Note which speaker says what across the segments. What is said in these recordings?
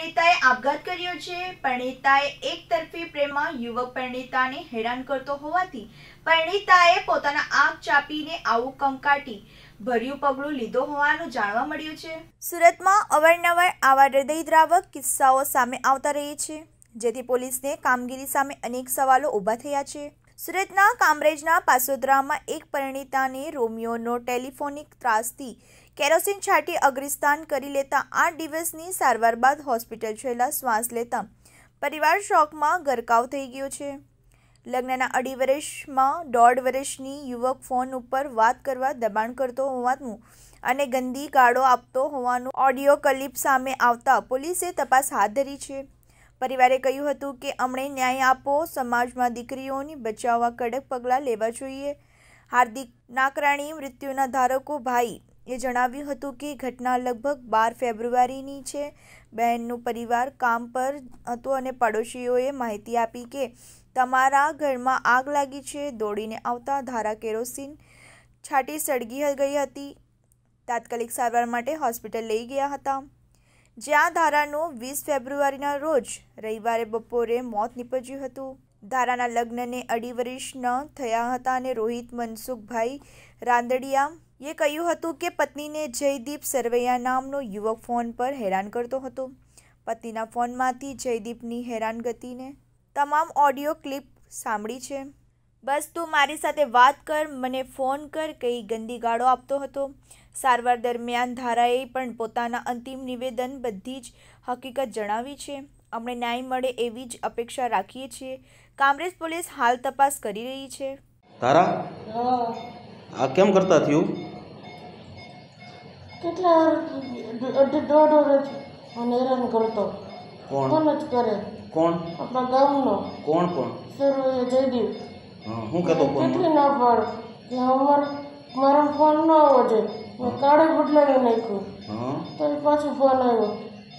Speaker 1: પરિણીતાએ આપઘાત કર્યો છે. પરિણીતાએ એક તરફી પ્રેમમાં યુવક પરિણીતાને હેરાન કરતો હોવાથી પરિણીતાએ પોતાના આંખ ચાપીને આવું કંકાટી, ભર્યું પગલું લીધો હોવાનું જાણવા મળ્યું છે. સુરતમાં અવારનવાર આવા હૃદયદ્રાવક કિસ્સાઓ સામે આવતા રહે છે, જેથી પોલીસને કામગીરી સામે અનેક સવાલો ઊભા થયા છે. સુરતના કામરેજના પાસોદરામાં એક પરિણીતાને રોમિયોનો ટેલિફોનિક ત્રાસથી કેરોસીન છાંટી અગ્રિસ્તાન કરી લેતા આઠ દિવસની સારવાર બાદ હોસ્પિટલ છેલ્લા શ્વાસ લેતા પરિવાર શોકમાં ગરકાવ થઈ ગયો છે. લગ્નના અઢી વર્ષમાં દોઢ વર્ષની યુવક ફોન ઉપર વાત કરવા દબાણ કરતો હોવાનું અને ગંદી ગાળો આપતો હોવાનું ઓડિયો ક્લિપ સામે આવતા પોલીસે તપાસ હાથ ધરી છે. પરિવારે કહ્યું હતું કે અમણે ન્યાય આપો, સમાજમાં દીકરીઓની બચાવવા કડક પગલાં લેવા જોઈએ. હાર્દિક નાકરાણી, મૃત્યુના ધારકો ભાઈ, એ જણાવ્યું હતું કે, ઘટના લગભગ બાર ફેબ્રુઆરીની છે. બહેનનું પરિવાર કામ પર હતું અને પડોશીઓએ માહિતી આપી કે, તમારા ઘરમાં આગ લાગી છે. દોડીને આવતા ધારા કેરોસીન છાટી સળગી ગઈ હતી. તાત્કાલિક સારવાર માટે હોસ્પિટલ લઈ ગયા હતા. જ્યાં ધારાનું વીસ ફેબ્રુઆરીના રોજ રવિવારે બપોરે મોત નીપજ્યું હતું. ધારાના લગ્નને અઢી વર્ષ ન થયા હતા અને રોહિત મનસુખભાઈ રાંદડિયા એ કહ્યું હતું કે પત્નીને જયદીપ સરવૈયા નામનો યુવક ફોન પર હેરાન કરતો હતો. પતિના ફોનમાંથી જયદીપની હેરાનગતિને તમામ ઓડિયો ક્લિપ સાંભળી છે. બસ તું મારી સાથે વાત કર મને ફોન કર કઈ ગંદી ગાળો આપતો હતો. સારવાર દરમિયાન ધારાએ પણ પોતાના અંતિમ નિવેદન બધી જ હકીકત જણાવી છે. અમને ન્યાય મળે એવી જ અપેક્ષા રાખીએ છીએ. કામરેજ પોલીસ હાલ તપાસ કરી રહી છે.
Speaker 2: તારા?
Speaker 3: હા.
Speaker 2: આ કેમ કરતા થયું?
Speaker 3: કેટલા દોઢ વર્ષ અને હેરાન કરતો.
Speaker 2: કોણ?
Speaker 3: કોણ જ કરે?
Speaker 2: કોણ?
Speaker 3: આપણા ગામનો.
Speaker 2: કોણ કોણ?
Speaker 3: સર જયદીપ
Speaker 2: હા શું કહેતો ફોન
Speaker 3: કેટલી ના પાડ? કે અમાર મારો ફોન ન આવવો જોઈએ. મેં કાળે બદલાવી નાખ્યું.
Speaker 2: હા.
Speaker 3: તો પાછો ફોન આવ્યો.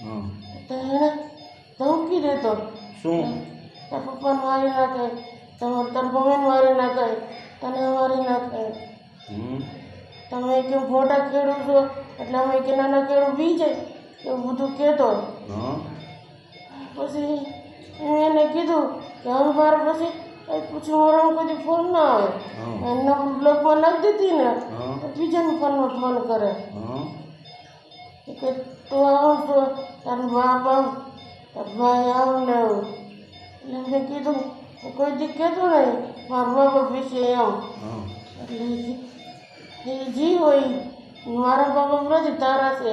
Speaker 2: હા.
Speaker 3: તો એણે ધમકી દેતો.
Speaker 2: શું?
Speaker 3: તારા પપ્પાને મારી નાખે તમારે તાર મમ્મીને મારી નાખે તને મારી નાખે. તમે કેમ મોટા ખેડૂ છો એટલે અમે કે નાના ખેડું બી જાય એવું બધું કહેતો. પછી એને કીધું કે હવે મારે પછી પછી મારા કદી ફોન ના આવે.
Speaker 2: હા.
Speaker 3: એના બ્લોકમાં નાખી દીધી ને
Speaker 2: હા.
Speaker 3: બીજાના ફોનમાં ફોન કરે.
Speaker 2: હા.
Speaker 3: કે તું આવું તો તારું બાપ આવ તાર ભાઈ આવ ને આવું. એટલે મેં કીધું કોઈ દી કહેતો નહીં મારા મા બાપ વિશે એમ.
Speaker 2: હા.
Speaker 3: એટલે એ જી હોય મારા બાપ નથી તારા છે.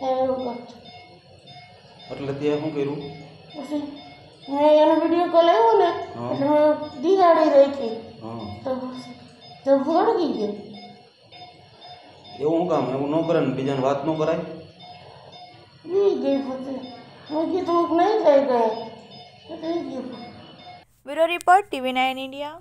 Speaker 3: એવું કરતો
Speaker 2: એટલે ત્યાં શું કર્યું?
Speaker 3: પછી મેં એનો વીડિયો કોલ આવ્યો ને
Speaker 2: હા.
Speaker 3: એટલે મેં દિવાળી રાખી.
Speaker 2: હા.
Speaker 3: તો તો ભડકી
Speaker 2: એવું શું કામ એવું ન કરે ને બીજાને વાત ન કરાય?
Speaker 3: બી ગઈ પછી મેં કીધું નહીં થાય કંઈ. તો થઈ ગયું.
Speaker 1: Bureau report TV nine India.